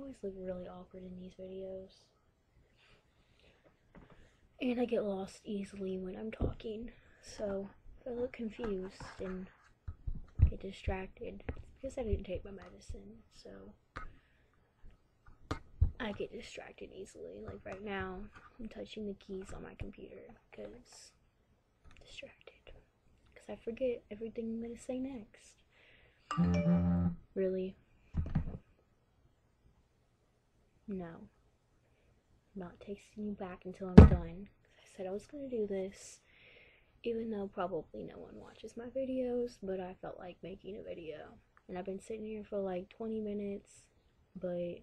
I always look really awkward in these videos. And I get lost easily when I'm talking. So I look confused and get distracted, because I didn't take my medicine. So I get distracted easily. Like right now, I'm touching the keys on my computer because distracted. Because I forget everything I'm going to say next. Really? No. I'm not texting you back until I'm done. I said I was going to do this, even though probably no one watches my videos, but I felt like making a video. And I've been sitting here for like 20 minutes, but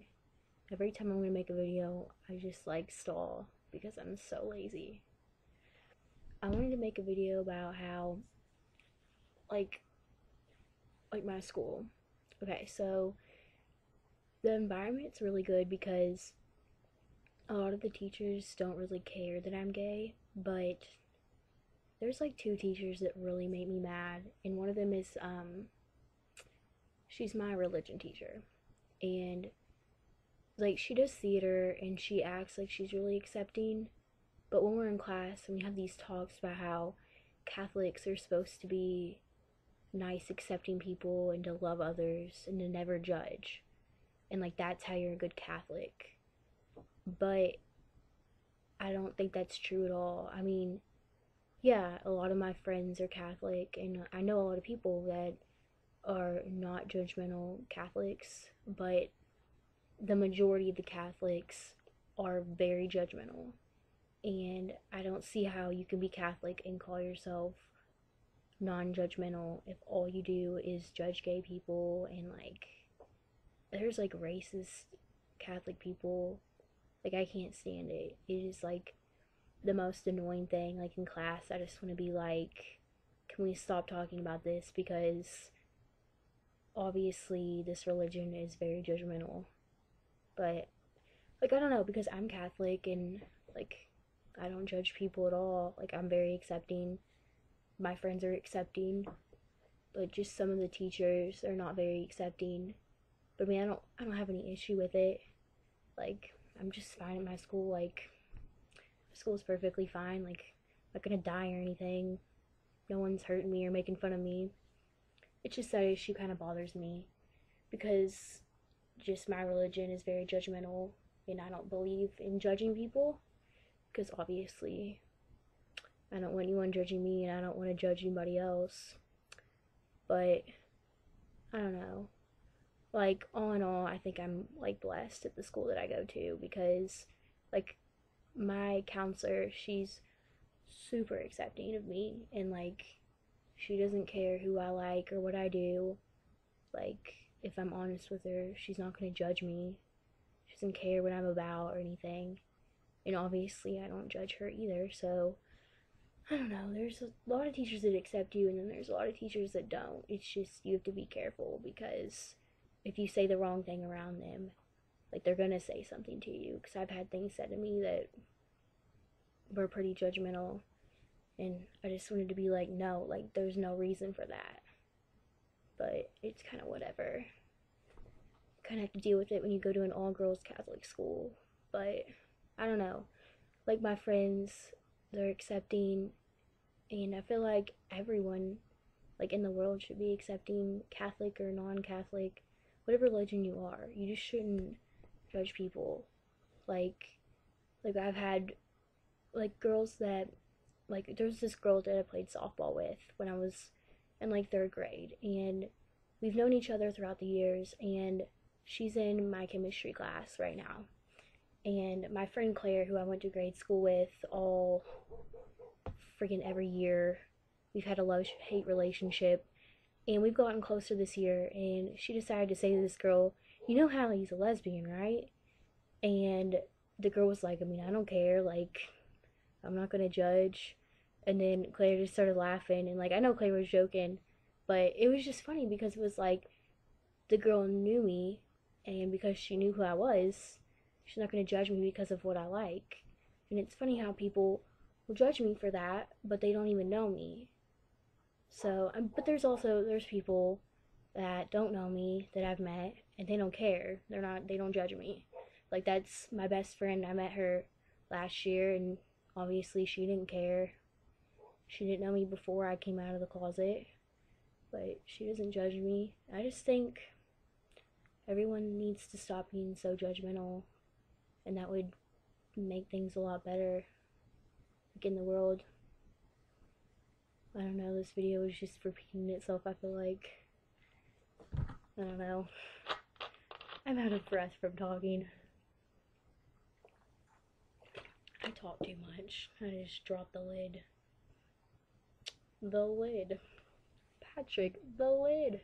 every time I'm going to make a video, I just like stall because I'm so lazy. I wanted to make a video about how, like, like my school. Okay, so the environment's really good because a lot of the teachers don't really care that I'm gay, but there's like two teachers that really make me mad, and one of them is um she's my religion teacher. And like she does theater and she acts like she's really accepting, but when we're in class and we have these talks about how Catholics are supposed to be nice, accepting people and to love others and to never judge and like that's how you're a good Catholic. But I don't think that's true at all. I mean, yeah, a lot of my friends are Catholic, and I know a lot of people that are not judgmental Catholics, but the majority of the Catholics are very judgmental. And I don't see how you can be Catholic and call yourself non judgmental if all you do is judge gay people and like there's like racist Catholic people. Like I can't stand it. It is like the most annoying thing. Like in class, I just want to be like, can we stop talking about this because obviously this religion is very judgmental. But like I don't know because I'm Catholic and like I don't judge people at all. Like I'm very accepting. My friends are accepting, but just some of the teachers are not very accepting but I mean, I don't, I don't have any issue with it. Like, I'm just fine at my school. Like, school is perfectly fine. Like, I'm not gonna die or anything. No one's hurting me or making fun of me. It's just that issue kind of bothers me because just my religion is very judgmental and I don't believe in judging people because obviously I don't want anyone judging me and I don't want to judge anybody else. But I don't know like all in all i think i'm like blessed at the school that i go to because like my counselor she's super accepting of me and like she doesn't care who i like or what i do like if i'm honest with her she's not going to judge me she doesn't care what i'm about or anything and obviously i don't judge her either so I don't know. There's a lot of teachers that accept you, and then there's a lot of teachers that don't. It's just you have to be careful because if you say the wrong thing around them, like they're gonna say something to you. Because I've had things said to me that were pretty judgmental, and I just wanted to be like, no, like there's no reason for that. But it's kind of whatever. Kind of have to deal with it when you go to an all girls Catholic school. But I don't know. Like my friends, they're accepting, and I feel like everyone like in the world should be accepting Catholic or non-Catholic whatever religion you are, you just shouldn't judge people. Like, like I've had, like girls that, like there was this girl that I played softball with when I was in like third grade, and we've known each other throughout the years, and she's in my chemistry class right now. And my friend Claire, who I went to grade school with all freaking every year, we've had a love hate relationship and we've gotten closer this year and she decided to say to this girl you know Halley's a lesbian right? And the girl was like i mean i don't care like i'm not gonna judge. And then claire just started laughing and like i know claire was joking but it was just funny because it was like the girl knew me and because she knew who i was she's not gonna judge me because of what i like. And it's funny how people will judge me for that but they don't even know me so, um, but there's also there's people that don't know me that I've met and they don't care. They're not they don't judge me. Like that's my best friend. I met her last year and obviously she didn't care. She didn't know me before I came out of the closet, but she doesn't judge me. I just think everyone needs to stop being so judgmental and that would make things a lot better like in the world. I don't know, this video is just repeating itself, I feel like. I don't know. I'm out of breath from talking. I talk too much. I just dropped the lid. The lid. Patrick, the lid.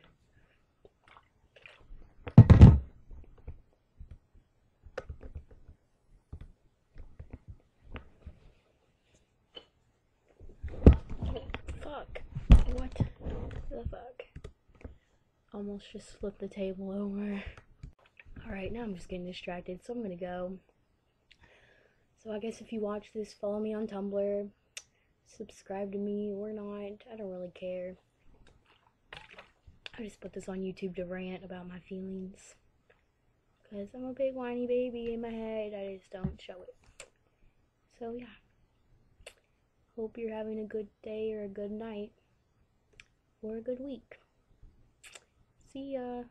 Fuck. What the fuck? Almost just flipped the table over. Alright, now I'm just getting distracted, so I'm gonna go. So I guess if you watch this, follow me on Tumblr, subscribe to me or not, I don't really care. I just put this on YouTube to rant about my feelings. Because I'm a big whiny baby in my head, I just don't show it. So yeah. Hope you're having a good day or a good night or a good week. See ya.